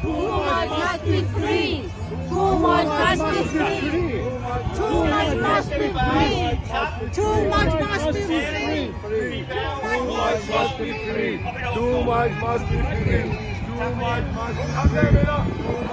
Toomaj must be free. Toomaj must be free. Toomaj must be free. Toomaj must be free. Too much must be free. Toomaj must be free. Too much must be free. Toomaj